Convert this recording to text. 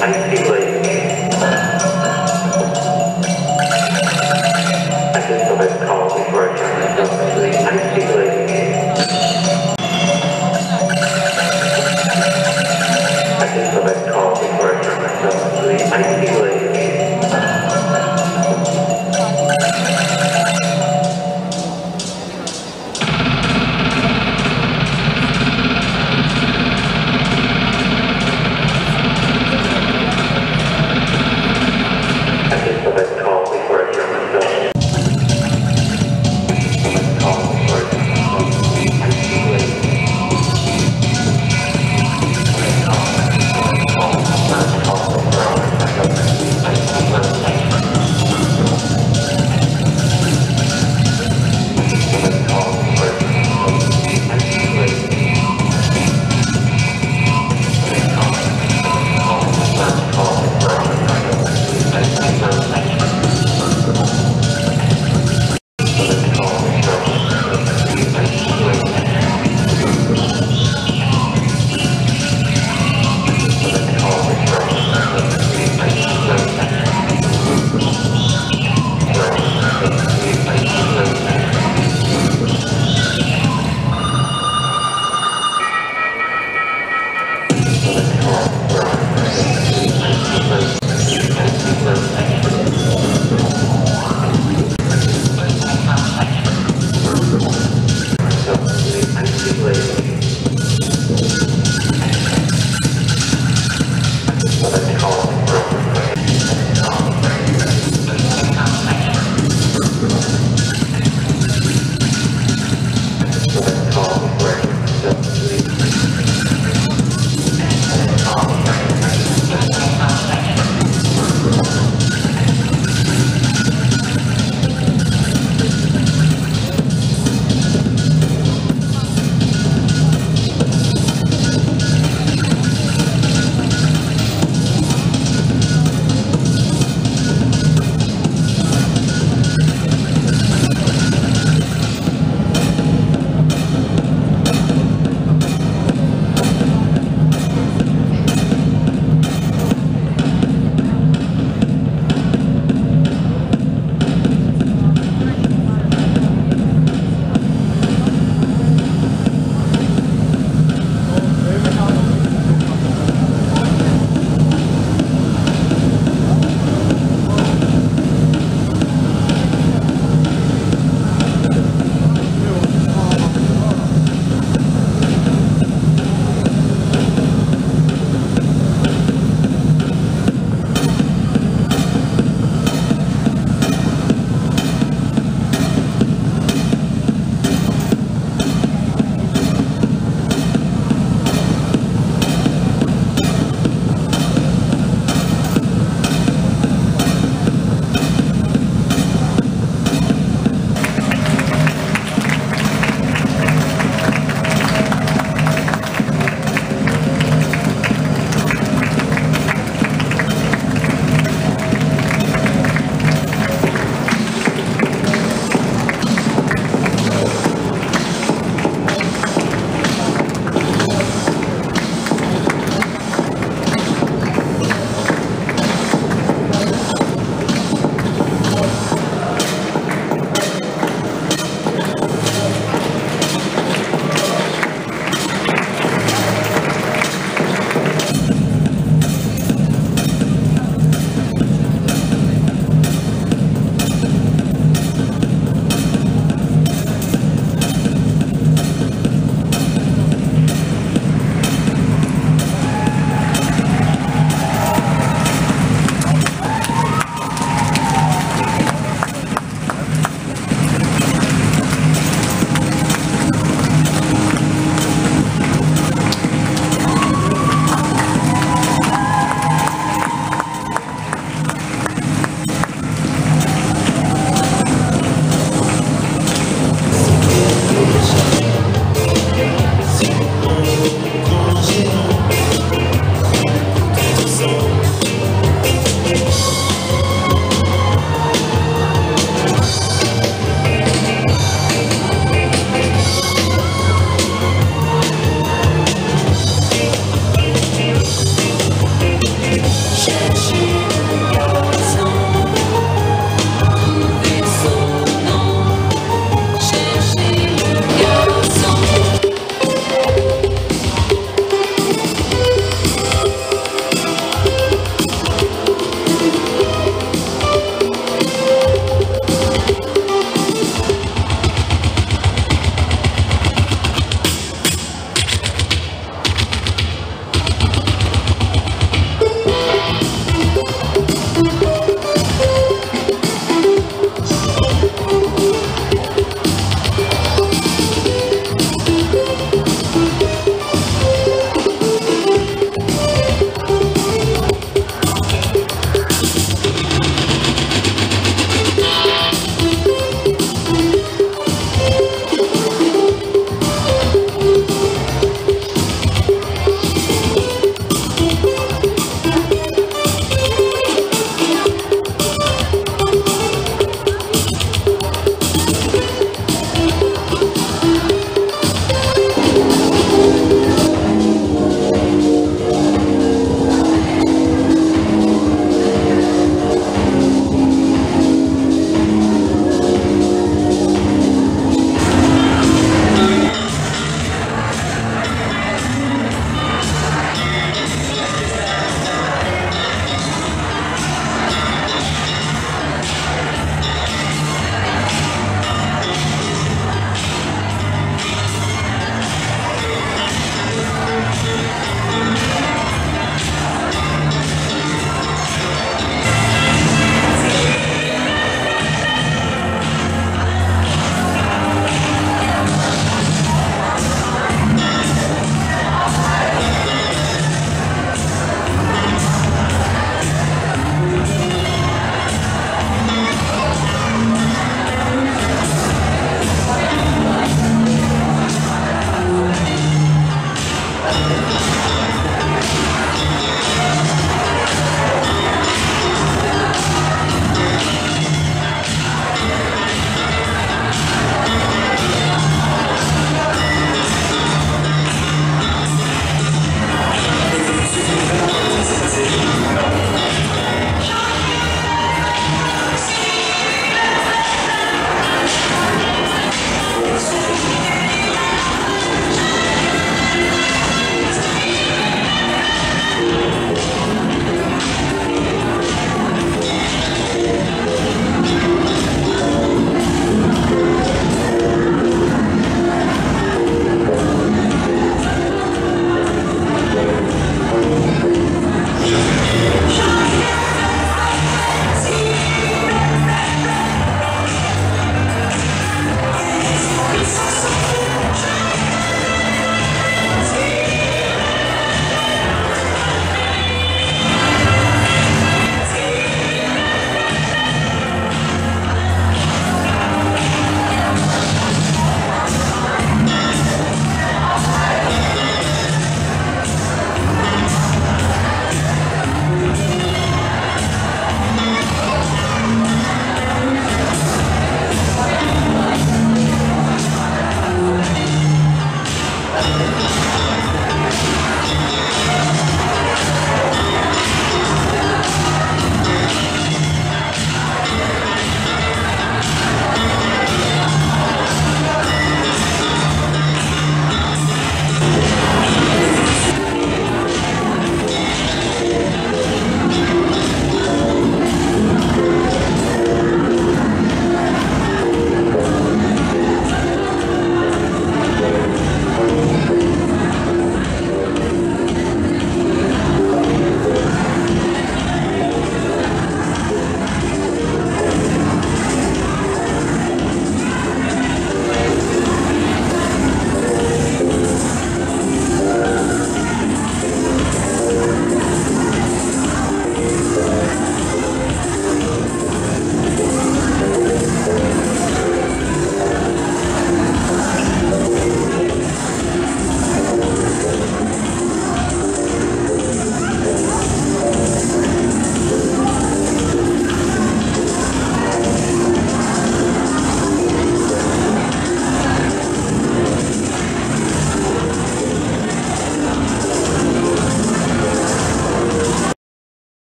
unfeeling.